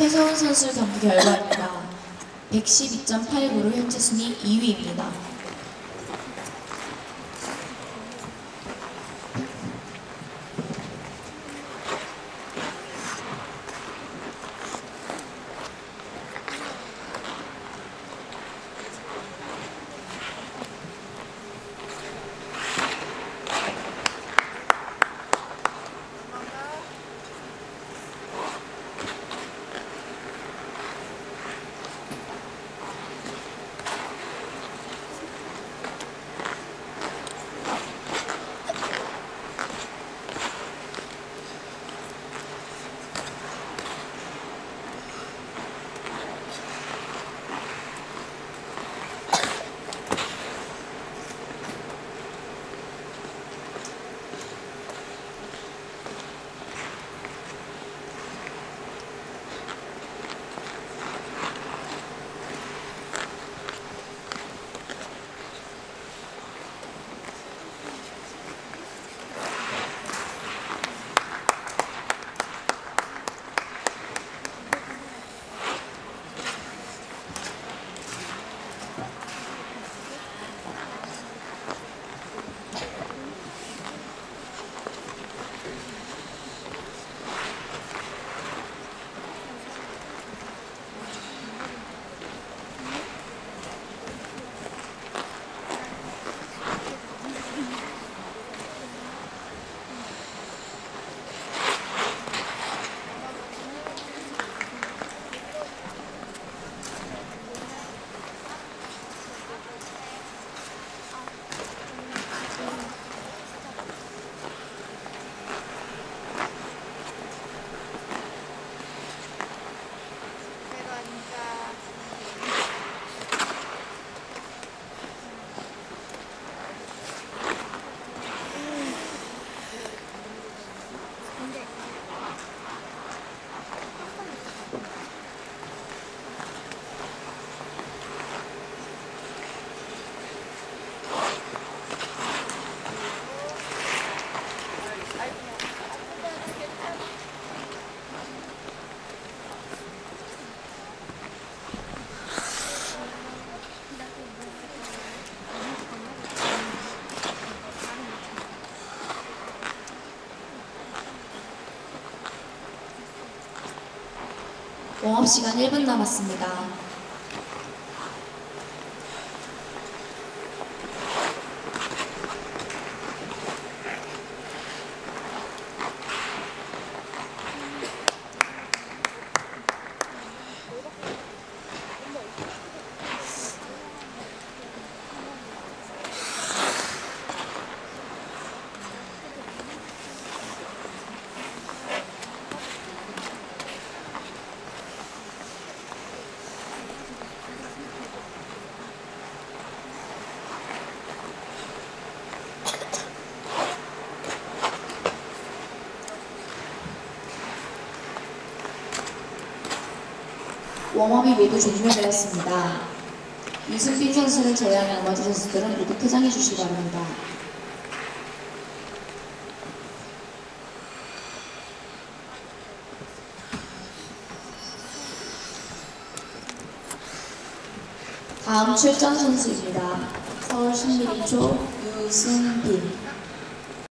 최서훈 선수 경기 결과입니다. 112.89로 현재 순위 2위입니다. 웜업 시간 1분 남았습니다. 웜업이 모두 종료되었습니다. 이승빈 선수를 제외한 나머지 선수들은 모두 퇴장해 주시기 바랍니다. 다음 출전 선수입니다. 서울 신미리초 유승빈